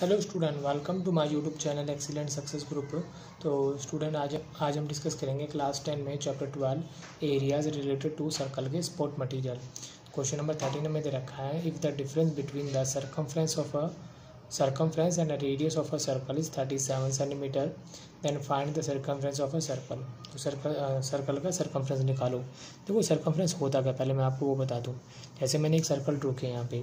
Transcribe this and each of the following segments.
Hello student welcome to my YouTube channel excellent success group तो student आज आज हम डिस्कस करेंगे क्लास टेन में chapter twelve areas related to circle के support material question number thirteen में दे रखा है if the difference between the circumference of a circumference and a radius of a circle is 37 centimetre then find the circumference of a circle तो circle circle का circumference निकालो। देखो circumference होता क्या? पहले मैं आपको वो बता दूँ। जैसे मैंने एक सर्कल ड्रो किया यहाँ पे,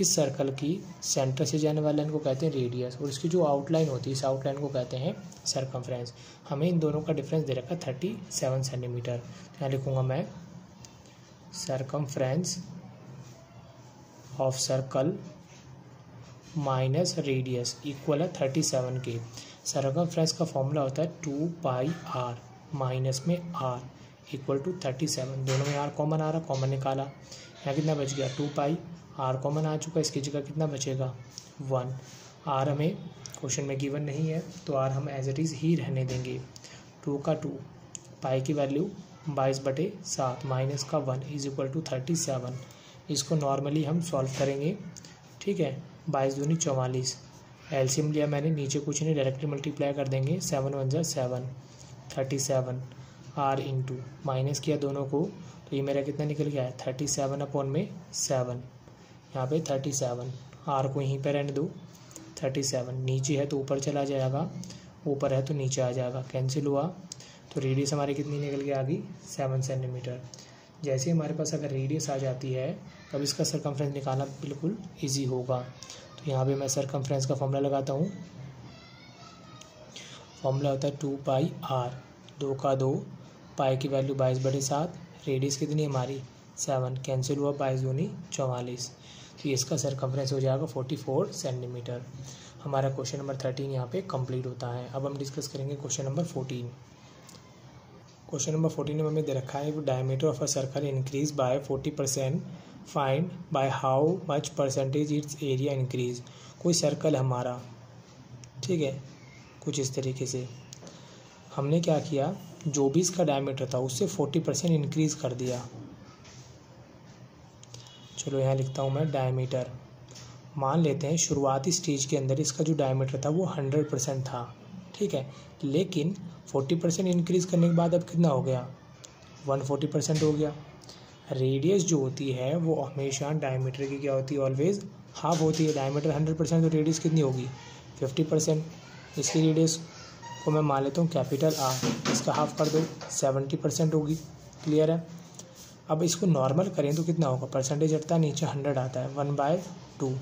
इस सर्कल की सेंटर से जाने वाले लाइन को कहते हैं रेडियस और इसकी जो आउटलाइन होती है, इस आउटलाइन को कहते हैं सर्कमफ्रेंस हमें इन दोनों का डिफरेंस दे रखा थर्टी सेवन सेंटीमीटर यहाँ लिखूँगा मैं circumference of circle minus radius equal है थर्टी सेवन के फ्रेंस का फॉर्मूला होता है टू पाई आर माइनस में R equal to thirty seven दोनों में आर कॉमन आ रहा कॉमन निकाला। यहाँ कितना बच गया? टू पाई आर कॉमन आ चुका इसकी जगह कितना बचेगा? वन आर हमें क्वेश्चन में गिवन नहीं है तो आर हम एज इट इज़ ही रहने देंगे। टू का टू पाई की वैल्यू बाईस बटे सात माइनस का one is equal to thirty seven इसको नॉर्मली हम सॉल्व करेंगे। ठीक है? बाईस दूनी चौवालीस। एलसीएम लिया मैंने, नीचे कुछ नहीं डायरेक्टली मल्टीप्लाई कर देंगे सेवन वन ज़ा seven thirty seven R into minus किया दोनों को तो ये मेरा कितना निकल गया है थर्टी सेवन अपॉन में सेवन यहाँ पे थर्टी सेवन आर को यहीं पर रहने दो थर्टी सेवन नीचे है तो ऊपर चला जाएगा, ऊपर है तो नीचे आ जाएगा कैंसिल हुआ तो रेडियस हमारी कितनी निकल गई आ गई सेवन सेंटीमीटर जैसे ही हमारे पास अगर रेडियस आ जाती है, तब इसका सरकमफ्रेंस निकालना बिल्कुल ईजी होगा। तो यहाँ पर मैं सरकमफ्रेंस का फॉर्मूला लगाता हूँ। फॉर्मूला होता है टू पाई आर दो का दो पाई की वैल्यू बाईस बटे सात रेडियस कितनी हमारी? सेवन कैंसिल हुआ बाईस दूनी चौवालीस। तो ये इसका सरकमफ्रेंस हो जाएगा फोर्टी फोर सेंटीमीटर हमारा क्वेश्चन नंबर थर्टीन यहाँ पे कंप्लीट होता है। अब हम डिस्कस करेंगे question number fourteen question number fourteen में हमें दे रखा है diameter of a circle increase by forty percent find by how much percentage its area increase कोई सर्कल हमारा, ठीक है, कुछ इस तरीके से। हमने क्या किया, जो भी इसका डायमीटर था, उससे फोर्टी परसेंट इंक्रीज़ कर दिया। चलो यहाँ लिखता हूँ मैं डायमीटर मान लेते हैं, शुरुआती स्टेज के अंदर इसका जो डायमीटर था, वो हंड्रेड परसेंट था, ठीक है। लेकिन फोर्टी परसेंट इंक्रीज़ करने के बाद अब कितना हो गया? वन फोर्टी परसेंट हो गया। रेडियस जो होती है, वो हमेशा डायमीटर की क्या होती है? ऑलवेज हाफ़ होती है। डायमीटर हंड्रेड परसेंट तो रेडियस कितनी होगी? फिफ्टी परसेंट इसकी रेडियस को मैं मान लेता हूँ कैपिटल आर इसका हाफ़ कर दो सेवेंटी परसेंट होगी। क्लियर है? अब इसको नॉर्मल करें तो कितना होगा? परसेंटेज हटता है, नीचे हंड्रेड आता है। वन बाय टू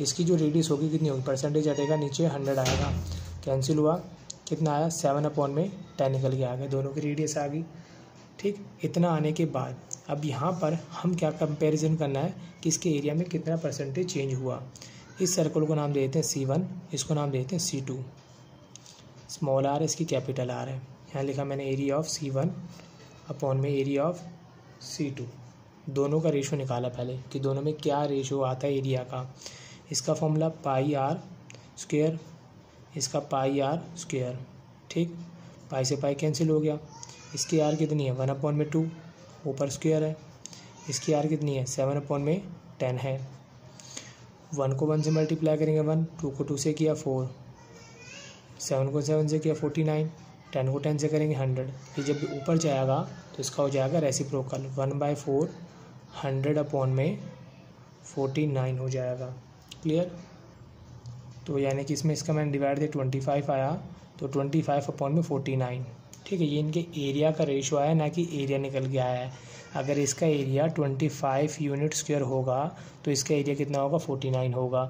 इसकी जो रेडियस होगी, कितनी होगी? परसेंटेज हटेगा, नीचे हंड्रेड आएगा। कैंसिल हुआ। कितना आया? सेवन अपॉन में टेन निकल के आ गए दोनों की रेडियस आ गई। ठीक? इतना आने के बाद अब यहाँ पर हम क्या कंपैरिजन करना है कि इसके एरिया में कितना परसेंटेज चेंज हुआ। इस सर्कल को नाम देते हैं सी वन इसको नाम देते हैं सी टू स्मॉल आर इसकी कैपिटल आर है। यहाँ लिखा मैंने area of C one upon में एरिया ऑफ़ सी टू दोनों का रेशो निकाला पहले कि दोनों में क्या रेशो आता है एरिया का। इसका फॉर्मूला पाई आर स्क्वेयर इसका पाई आर स्क्वेयर, ठीक? पाई से पाई कैंसिल हो गया। इसकी आर कितनी है? वन अपॉन में टू ऊपर स्क्वेयर है। इसकी आर कितनी है? सेवन अपॉन में टेन है। वन को वन से मल्टीप्लाई करेंगे वन टू को टू से किया फोर सेवन को सेवन से किया फोर्टी नाइन टेन को टेन से करेंगे हंड्रेड ये जब ऊपर जाएगा तो इसका हो जाएगा reciprocal one by four hundred upon में फोर्टी नाइन हो जाएगा। क्लियर तो यानी कि इसमें इसका मैंने डिवाइड दिया ट्वेंटी फाइव आया तो ट्वेंटी फाइव अपॉन में फोर्टी नाइन ठीक है, ये इनके एरिया का रेशो आया, ना कि एरिया निकल के आया है। अगर इसका area twenty five unit square होगा तो इसका एरिया कितना होगा? फोर्टी नाइन होगा।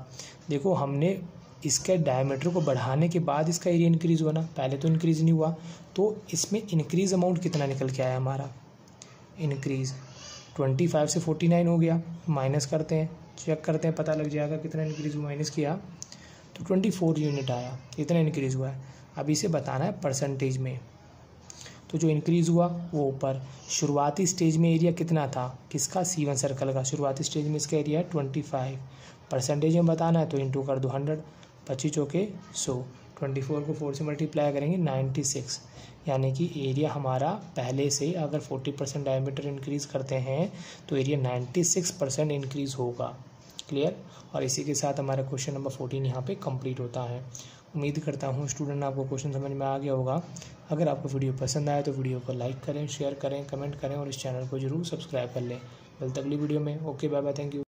देखो, हमने इसके डायमीटर को बढ़ाने के बाद इसका एरिया इंक्रीज़ हुआ ना, पहले तो इंक्रीज़ नहीं हुआ। तो इसमें इंक्रीज़ अमाउंट कितना निकल के आया हमारा? इंक्रीज़ ट्वेंटी फाइव से फोर्टी नाइन हो गया। माइनस करते हैं चेक करते हैं, पता लग जाएगा कितना इंक्रीज़ माइनस किया। ट्वेंटी फोर यूनिट आया। इतना इंक्रीज़ हुआ है। अब इसे बताना है परसेंटेज में। तो जो इंक्रीज़ हुआ, वो ऊपर। शुरुआती स्टेज में एरिया कितना था? किसका? सी वन सर्कल का। शुरुआती स्टेज में इसका एरिया है ट्वेंटी फाइव परसेंटेज में बताना है तो इंटू कर दो हंड्रेड पच्चीस चौके सौ। ट्वेंटी फोर को फोर से मल्टीप्लाई करेंगे नाइन्टी सिक्स यानी कि एरिया हमारा पहले से अगर फोर्टी परसेंट डायमीटर इंक्रीज़ करते हैं तो area ninety six percent increase होगा। क्लियर और इसी के साथ हमारा क्वेश्चन नंबर फोर्टीन यहाँ पे कंप्लीट होता है। उम्मीद करता हूँ स्टूडेंट आपको क्वेश्चन समझ में आ गया होगा। अगर आपको वीडियो पसंद आए तो वीडियो को लाइक करें शेयर करें कमेंट करें और इस चैनल को ज़रूर सब्सक्राइब कर लें। मिलते अगली वीडियो में। Okay bye bye thank you